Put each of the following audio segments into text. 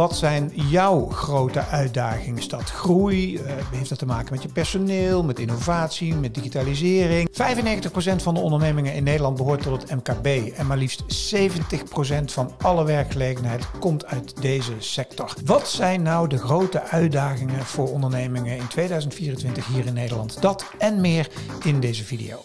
Wat zijn jouw grote uitdagingen? Is dat groei? Uh, heeft dat te maken met je personeel, met innovatie, met digitalisering? 95% van de ondernemingen in Nederland behoort tot het MKB en maar liefst 70% van alle werkgelegenheid komt uit deze sector. Wat zijn nou de grote uitdagingen voor ondernemingen in 2024 hier in Nederland? Dat en meer in deze video.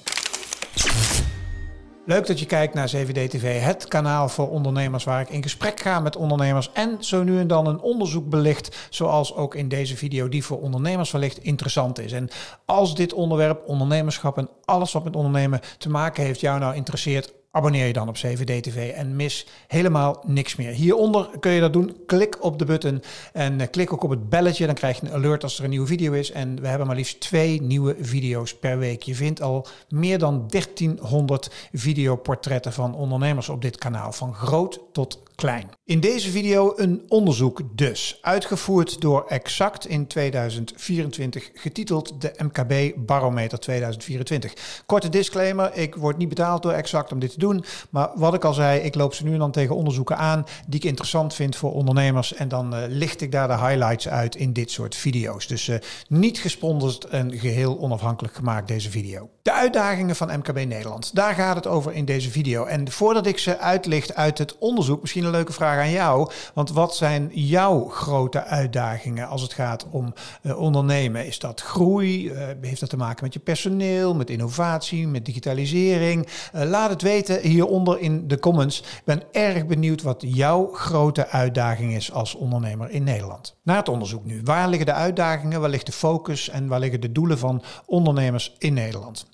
Leuk dat je kijkt naar CVD TV, het kanaal voor ondernemers waar ik in gesprek ga met ondernemers en zo nu en dan een onderzoek belicht, zoals ook in deze video die voor ondernemers wellicht interessant is. En als dit onderwerp ondernemerschap en alles wat met ondernemen te maken heeft jou nou interesseert, abonneer je dan op CVD TV en mis helemaal niks meer. Hieronder kun je dat doen. Klik op de button en eh, klik ook op het belletje. Dan krijg je een alert als er een nieuwe video is. En we hebben maar liefst twee nieuwe video's per week. Je vindt al meer dan 1300 videoportretten van ondernemers op dit kanaal. Van groot tot klein. In deze video een onderzoek dus, uitgevoerd door Exact in 2024, getiteld de MKB Barometer 2024. Korte disclaimer, ik word niet betaald door Exact om dit te doen, maar wat ik al zei, ik loop ze nu en dan tegen onderzoeken aan die ik interessant vind voor ondernemers en dan uh, licht ik daar de highlights uit in dit soort video's. Dus uh, niet gesponsord en geheel onafhankelijk gemaakt deze video. De uitdagingen van MKB Nederland, daar gaat het over in deze video. En voordat ik ze uitlicht uit het onderzoek, misschien een leuke vraag aan jou. Want wat zijn jouw grote uitdagingen als het gaat om uh, ondernemen? Is dat groei? Heeft dat te maken met je personeel, met innovatie, met digitalisering? Laat het weten hieronder in de comments. Ik ben erg benieuwd wat jouw grote uitdaging is als ondernemer in Nederland. Naar het onderzoek nu. Waar liggen de uitdagingen? Waar ligt de focus? En waar liggen de doelen van ondernemers in Nederland?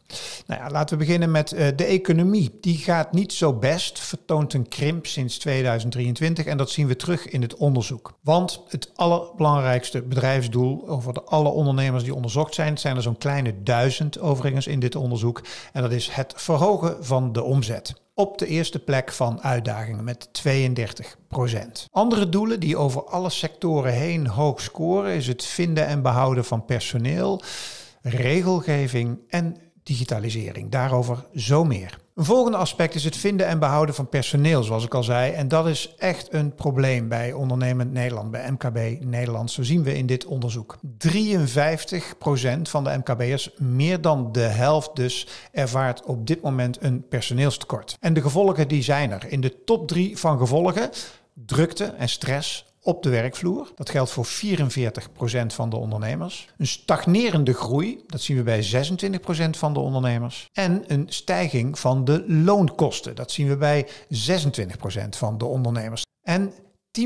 Nou ja, laten we beginnen met uh, de economie. Die gaat niet zo best, vertoont een krimp sinds 2023 en dat zien we terug in het onderzoek. Want het allerbelangrijkste bedrijfsdoel over de alle ondernemers die onderzocht zijn, zijn er zo'n kleine duizend overigens in dit onderzoek, en dat is het verhogen van de omzet op de eerste plek van uitdagingen met 32% Andere doelen die over alle sectoren heen hoog scoren is het vinden en behouden van personeel, regelgeving en digitalisering. Daarover zo meer. Een volgende aspect is het vinden en behouden van personeel, zoals ik al zei. En dat is echt een probleem bij ondernemend Nederland, bij MKB Nederland. Zo zien we in dit onderzoek. 53% van de MKB'ers, meer dan de helft dus, ervaart op dit moment een personeelstekort. En de gevolgen die zijn er. In de top drie van gevolgen, drukte en stress, op de werkvloer. Dat geldt voor 44% van de ondernemers. Een stagnerende groei, dat zien we bij 26% van de ondernemers. En een stijging van de loonkosten, dat zien we bij 26% van de ondernemers. En 10%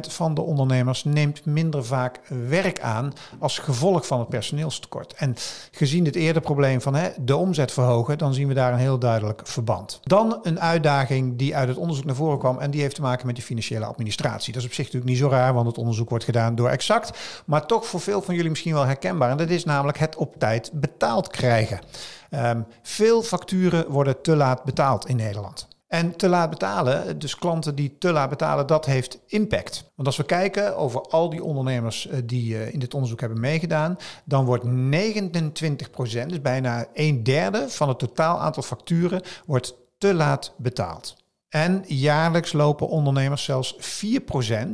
van de ondernemers neemt minder vaak werk aan als gevolg van het personeelstekort. En gezien het eerder probleem van hè, de omzet verhogen, dan zien we daar een heel duidelijk verband. Dan een uitdaging die uit het onderzoek naar voren kwam en die heeft te maken met de financiële administratie. Dat is op zich natuurlijk niet zo raar, want het onderzoek wordt gedaan door Exact, maar toch voor veel van jullie misschien wel herkenbaar. En dat is namelijk het op tijd betaald krijgen. Um, veel facturen worden te laat betaald in Nederland. En te laat betalen, dus klanten die te laat betalen, dat heeft impact. Want als we kijken over al die ondernemers eh, die eh, in dit onderzoek hebben meegedaan, dan wordt 29% dus bijna een derde van het totaal aantal facturen, wordt te laat betaald. En jaarlijks lopen ondernemers zelfs 4%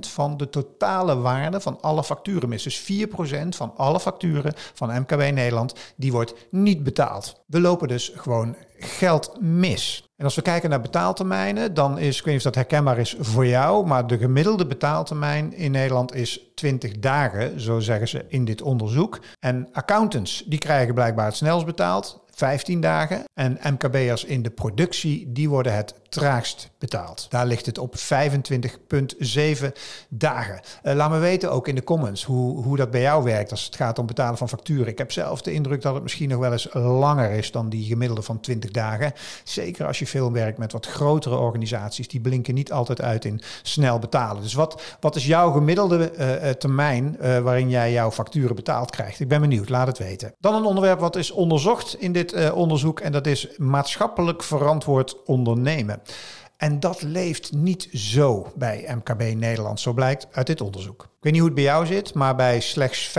van de totale waarde van alle facturen mis. Dus 4% van alle facturen van MKB Nederland, die wordt niet betaald. We lopen dus gewoon geld mis. En als we kijken naar betaaltermijnen, dan is, ik weet niet of dat herkenbaar is voor jou, maar de gemiddelde betaaltermijn in Nederland is 20 dagen, zo zeggen ze in dit onderzoek. En accountants, die krijgen blijkbaar het snelst betaald. 15 dagen. En MKB'ers in de productie, die worden het traagst betaald. Daar ligt het op 25,7 dagen. Uh, laat me weten ook in de comments hoe, hoe dat bij jou werkt als het gaat om betalen van facturen. Ik heb zelf de indruk dat het misschien nog wel eens langer is dan die gemiddelde van 20 dagen. Zeker als je veel werkt met wat grotere organisaties. Die blinken niet altijd uit in snel betalen. Dus wat, wat is jouw gemiddelde uh, termijn uh, waarin jij jouw facturen betaald krijgt? Ik ben benieuwd, laat het weten. Dan een onderwerp wat is onderzocht in dit onderzoek en dat is maatschappelijk verantwoord ondernemen. En dat leeft niet zo bij MKB Nederland, zo blijkt uit dit onderzoek. Ik weet niet hoe het bij jou zit, maar bij slechts 15%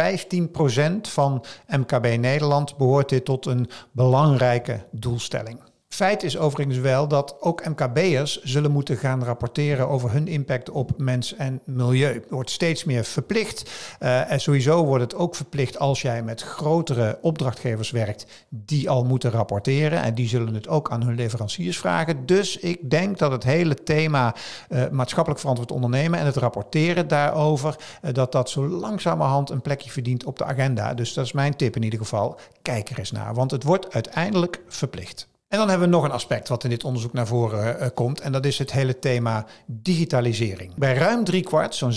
van MKB Nederland behoort dit tot een belangrijke doelstelling. Feit is overigens wel dat ook MKB'ers zullen moeten gaan rapporteren over hun impact op mens en milieu. Het wordt steeds meer verplicht. Uh, en sowieso wordt het ook verplicht als jij met grotere opdrachtgevers werkt, die al moeten rapporteren. En die zullen het ook aan hun leveranciers vragen. Dus ik denk dat het hele thema uh, maatschappelijk verantwoord ondernemen en het rapporteren daarover, uh, dat dat zo langzamerhand een plekje verdient op de agenda. Dus dat is mijn tip in ieder geval. Kijk er eens naar, want het wordt uiteindelijk verplicht. En dan hebben we nog een aspect wat in dit onderzoek naar voren uh, komt. En dat is het hele thema digitalisering. Bij ruim driekwart, zo'n 76%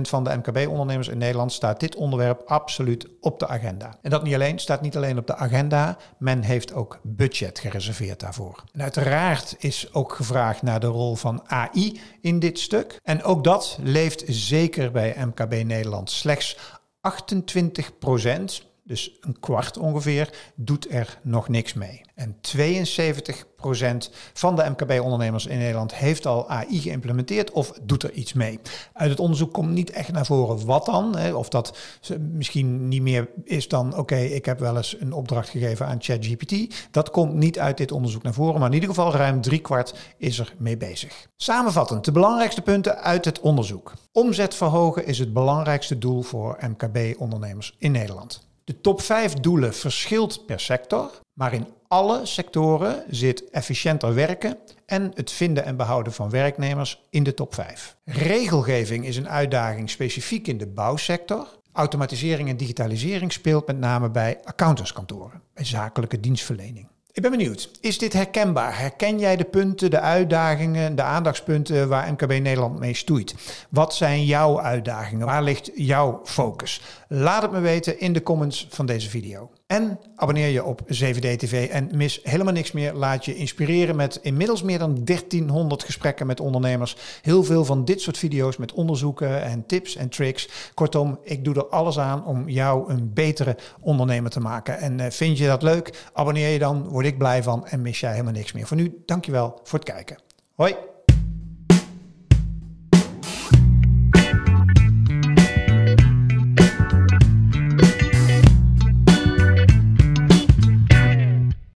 van de MKB-ondernemers in Nederland, staat dit onderwerp absoluut op de agenda. En dat niet alleen, staat niet alleen op de agenda, men heeft ook budget gereserveerd daarvoor. En uiteraard is ook gevraagd naar de rol van AI in dit stuk. En ook dat leeft zeker bij MKB Nederland. Slechts 28 dus een kwart ongeveer, doet er nog niks mee. En 72% van de MKB-ondernemers in Nederland heeft al AI geïmplementeerd of doet er iets mee. Uit het onderzoek komt niet echt naar voren wat dan. Hè, of dat misschien niet meer is dan, oké, ik heb wel eens een opdracht gegeven aan ChatGPT. Dat komt niet uit dit onderzoek naar voren, maar in ieder geval ruim driekwart is er mee bezig. Samenvattend, de belangrijkste punten uit het onderzoek. Omzet verhogen is het belangrijkste doel voor MKB-ondernemers in Nederland. De top 5 doelen verschilt per sector, maar in alle sectoren zit efficiënter werken en het vinden en behouden van werknemers in de top 5. Regelgeving is een uitdaging specifiek in de bouwsector. Automatisering en digitalisering speelt met name bij accountantskantoren, bij zakelijke dienstverlening. Ik ben benieuwd, is dit herkenbaar? Herken jij de punten, de uitdagingen, de aandachtspunten waar MKB Nederland mee stoeit? Wat zijn jouw uitdagingen? Waar ligt jouw focus? Laat het me weten in de comments van deze video. En abonneer je op 7D TV en mis helemaal niks meer. Laat je inspireren met inmiddels meer dan 1300 gesprekken met ondernemers. Heel veel van dit soort video's met onderzoeken en tips en tricks. Kortom, ik doe er alles aan om jou een betere ondernemer te maken. En uh, vind je dat leuk? Abonneer je dan, word ik blij van en mis jij helemaal niks meer. Voor nu, dankjewel voor het kijken. Hoi!